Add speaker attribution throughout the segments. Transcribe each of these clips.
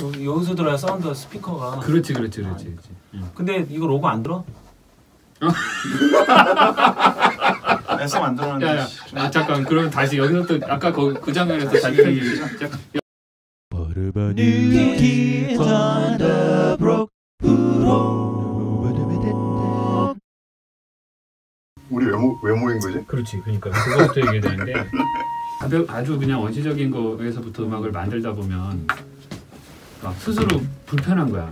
Speaker 1: 여기, 여기서 들어야 사운드 스피커가.
Speaker 2: 그렇지 그렇지 그렇지. 그렇지. 응.
Speaker 1: 근데 이거 로고 안 들어?
Speaker 3: 애써 만들었는데
Speaker 2: 야 야, 아 잠깐 그러면 다시 여기서 또 아까 그, 그 장면에서 다시
Speaker 4: block.
Speaker 3: 우리 외모 외모인 거지?
Speaker 2: 그렇지. 그러니까 그거부터 얘기해야 되는데 아주 그냥 원시적인 거에서부터 음악을 만들다 보면 막 스스로 불편한 거야.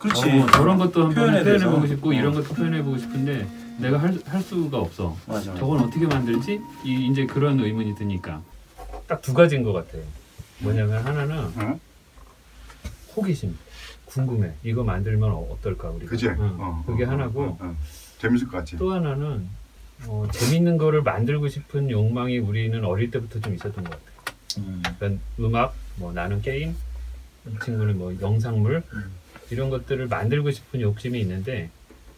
Speaker 1: 그렇지.
Speaker 2: 어, 저런 것도 한번
Speaker 1: 표현에
Speaker 2: 표현해
Speaker 1: 대해서.
Speaker 2: 보고 싶고
Speaker 1: 어.
Speaker 2: 이런 것도 표현해 보고 싶은데 내가 할, 할 수가 없어.
Speaker 1: 맞아.
Speaker 2: 저건 어떻게 만들지? 이, 이제 그런 의문이 드니까 딱 두 가지인 것 같아. 뭐냐면 하나는
Speaker 3: 응?
Speaker 2: 호기심, 궁금해. 이거 만들면 어- 어떨까 우리?
Speaker 3: 그지?
Speaker 2: 응.
Speaker 3: 어,
Speaker 2: 그게
Speaker 3: 어,
Speaker 2: 하나고
Speaker 3: 어, 어. 재밌을 것 같지?
Speaker 2: 또 하나는 어, 재밌는 거를 만들고 싶은 욕망이 우리는 어릴 때부터 좀 있었던 것 같아.
Speaker 1: 음.
Speaker 2: 그러니까 음악, 뭐 나는 게임, 이 친구는 뭐 영상물
Speaker 1: 음.
Speaker 2: 이런 것들을 만들고 싶은 욕심이 있는데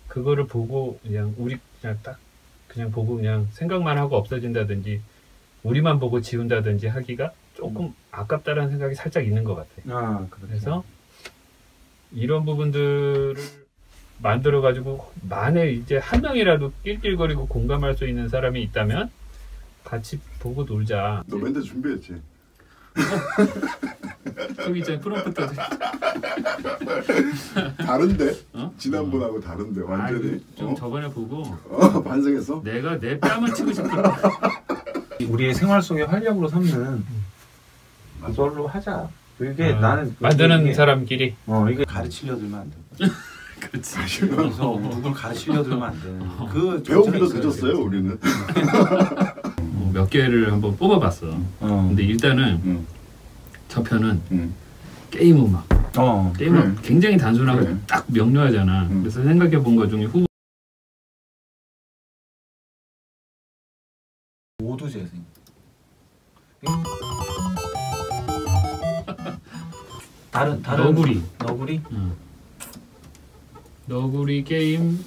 Speaker 2: 그거를 보고 그냥 우리 그냥 딱 그냥 보고 그냥 생각만 하고 없어진다든지 우리만 보고 지운다든지 하기가 조금 아깝다라는 생각이 살짝 있는 것 같아.
Speaker 1: 아, 그렇죠.
Speaker 2: 그래서 이런 부분들을 만들어 가지고 만에 이제 한 명이라도 낄낄거리고 공감할 수 있는 사람이 있다면 같이 보고 놀자.
Speaker 3: 너 멘트 준비했지?
Speaker 2: 여기 있잖아 프롬프터.
Speaker 3: 다른데?
Speaker 2: 어?
Speaker 3: 지난번하고 다른데 완전히
Speaker 2: 아이, 좀
Speaker 3: 어?
Speaker 2: 저번에 보고
Speaker 3: 어? 반성했어?
Speaker 2: 내가 내 뺨을 치고 싶은
Speaker 1: 우리의 생활 속의 활력으로 삼는 이걸로 하자. 이게
Speaker 2: 어,
Speaker 1: 나는
Speaker 2: 만드는
Speaker 1: 이게,
Speaker 2: 사람끼리.
Speaker 1: 어 이게 가르치려 들면 안 돼.
Speaker 2: 그렇지.
Speaker 1: 그래서 누굴 가르치려 들면 안 돼. 그
Speaker 3: 배우기도 늦었어요
Speaker 1: 돼.
Speaker 3: 우리는
Speaker 2: 뭐 몇 개를 한번 뽑아봤어.
Speaker 1: 어.
Speaker 2: 근데 일단은
Speaker 3: 응.
Speaker 2: 첫 편은
Speaker 3: 응.
Speaker 2: 게임 음악.
Speaker 1: 어.
Speaker 2: 게임 음악
Speaker 3: 그래.
Speaker 2: 굉장히 단순하고
Speaker 3: 그래.
Speaker 2: 딱 명료하잖아.
Speaker 3: 음.
Speaker 2: 그래서 생각해 본 것 중에 후보
Speaker 1: 모두 재생. 다른 다른
Speaker 2: 너구리.
Speaker 1: 너구리
Speaker 2: 응. 너구리 게임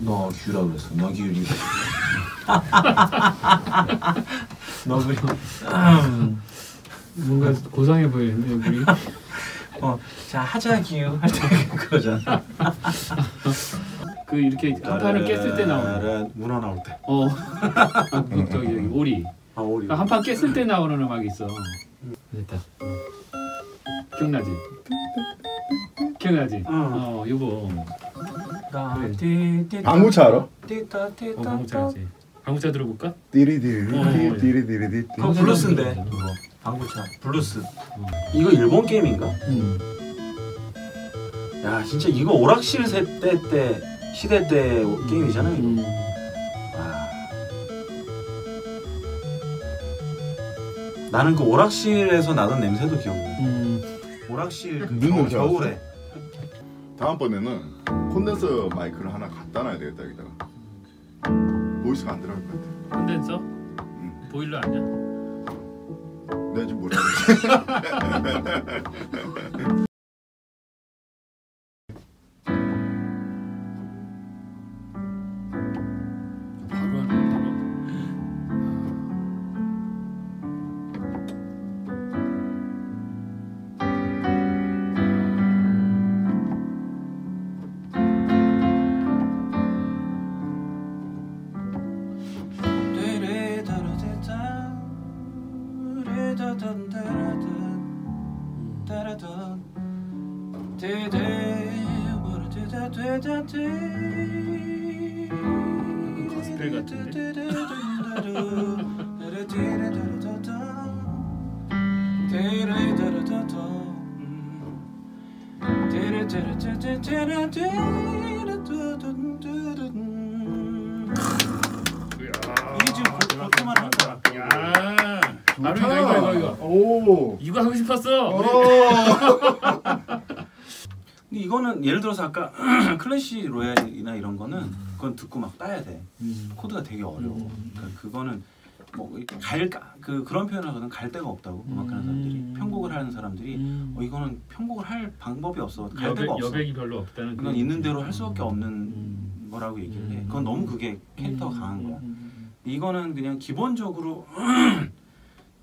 Speaker 1: 너규라 그랬어. 너규리. 너구리. 음.
Speaker 2: 뭔가 고상해 보이는데 우리
Speaker 1: 어, 자 하자 기우 할때 그러잖아.
Speaker 2: 그 이렇게 한 판을 깼을 때 나오는
Speaker 1: 문어 나올 때.
Speaker 2: 어 그 저기 여기 오리
Speaker 1: 아 오리.
Speaker 2: 한 판 깼을 때 나오는 음악이 있어 됐다 기억나지 기억나지
Speaker 1: 응.
Speaker 2: 어 요거
Speaker 1: 나
Speaker 2: 그래.
Speaker 1: 띠띠
Speaker 3: 방구차 알아?
Speaker 1: 띠따
Speaker 2: 어
Speaker 1: 띠따
Speaker 2: 방구차 알지 방구차 들어볼까
Speaker 3: 띠리디리디
Speaker 2: 어,
Speaker 3: 띠리디리디
Speaker 1: 그거 블루스인데 그거 방구차 블루스. 이거 일본 게임인가?
Speaker 2: 음.
Speaker 1: 야 진짜 이거 오락실 세대 때 시대 때 게임이잖아요. 이거.
Speaker 2: 음.
Speaker 1: 아. 나는 그 오락실에서 나던 냄새도 기억나.
Speaker 2: 음.
Speaker 1: 오락실 그
Speaker 3: 눈을
Speaker 1: 겨울, 겨울에
Speaker 3: 다음번에는 콘덴서 마이크를 하나 갖다 놔야 되겠다 여기다가 보이스가 안 들어갈 것 같아
Speaker 2: 콘덴서
Speaker 3: 응.
Speaker 2: 보일러 아니야?
Speaker 3: 내가 지금 모르겠지
Speaker 2: 약간 거스펠 같은데?
Speaker 1: 이게 지금 보- 보통만 하는 야
Speaker 2: 바로 이거 이거 이거 이거
Speaker 3: 오
Speaker 2: 이거 하고 싶었어
Speaker 3: 오.
Speaker 1: 근데 이거는 예를 들어서 아까 Clash Royale이나 이런 거는 그건 듣고 막 따야 돼.
Speaker 2: 음.
Speaker 1: 코드가 되게 어려워.
Speaker 2: 음.
Speaker 1: 그러니까 그거는 뭐 이렇게 갈그 그런 표현을 하거든 갈 데가 없다고 음악하는 사람들이
Speaker 2: 음.
Speaker 1: 편곡을 하는 사람들이
Speaker 2: 음.
Speaker 1: 어 이거는 편곡을 할 방법이 없어 갈
Speaker 2: 여백,
Speaker 1: 데가 없어.
Speaker 2: 여백이 별로 없다는
Speaker 1: 그건
Speaker 2: 그-
Speaker 1: 있는 대로 할 수밖에
Speaker 2: 음.
Speaker 1: 없는
Speaker 2: 음.
Speaker 1: 거라고 얘기를 해.
Speaker 2: 음.
Speaker 1: 그건 너무 그게 캐릭터가
Speaker 2: 음.
Speaker 1: 강한 거야.
Speaker 2: 음.
Speaker 1: 이거는 그냥 기본적으로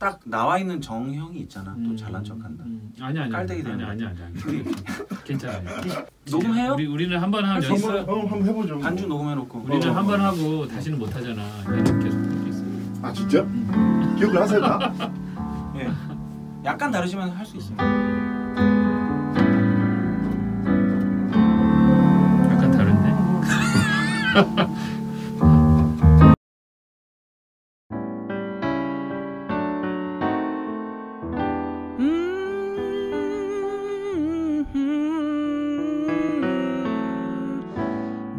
Speaker 3: 딱 나와 있는 정형이 있잖아. 또
Speaker 2: 음,
Speaker 3: 잘난 척한다.
Speaker 2: 음, 아니 아니
Speaker 3: 깔때기 되는
Speaker 2: 아니 아니 아니 괜찮아요.
Speaker 3: 녹음해요?
Speaker 2: 우리 우리는 한 번 하면 연습
Speaker 1: 한번 어, 한번 해보죠.
Speaker 3: 반주 녹음해놓고.
Speaker 2: 우리는
Speaker 1: 어,
Speaker 2: 한번
Speaker 1: 어.
Speaker 2: 하고 다시는 못 하잖아. 계속.
Speaker 1: 아 진짜? 기억을 하세요 다?
Speaker 3: 예. 약간 다르지만 할 수 있어요.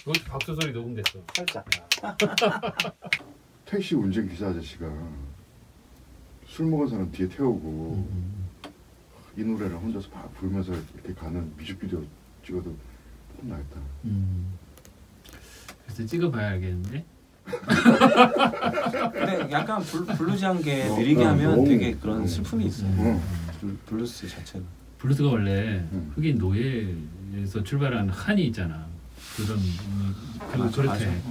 Speaker 2: 이거 박수 소리 녹음됐어.
Speaker 3: 살짝.
Speaker 1: 택시 운전 기사 아저씨가 술 먹은 사람 뒤에 태우고 이 노래를 혼자서 막 부르면서 이렇게 가는 뮤직비디오 찍어도 혼나겠다.
Speaker 2: 그래서 찍어봐야 알겠는데.
Speaker 3: 근데 약간 블, bluesy한 게
Speaker 1: 어,
Speaker 3: 느리게
Speaker 1: 어,
Speaker 3: 하면 되게 그런
Speaker 1: 어.
Speaker 3: 슬픔이 있어요.
Speaker 1: 어.
Speaker 3: 블- 블루스 자체가.
Speaker 2: 블루스가 원래
Speaker 1: 음.
Speaker 2: 흑인 노예에서 출발한 한이 있잖아. 그런 음, 그
Speaker 3: 맞아,
Speaker 2: 그렇대.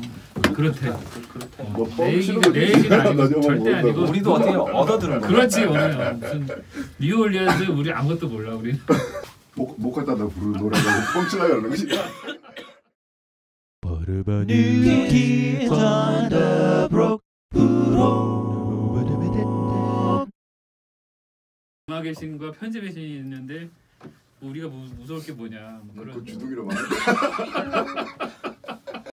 Speaker 2: 그렇대.
Speaker 3: 그- 그렇대.
Speaker 2: 어, 뭐내 얘기가. 얘기는 아니고
Speaker 1: 나
Speaker 2: 절대. 아니고.
Speaker 3: 우리도 어떻게 얻어 들은 거야?
Speaker 2: 그렇지 오늘 무슨 뉴올리언스 우리 아무것도 몰라 우리.
Speaker 1: 목, 목 갖다 다 부르는 노래가 뻥치나 그러는 거지.
Speaker 4: New kids on the
Speaker 2: 음악의 신과 편집의 신이 있는데 우리가 무, 무서울 게 뭐냐.
Speaker 1: 뭐그
Speaker 2: 그런
Speaker 1: 주둥이로 말.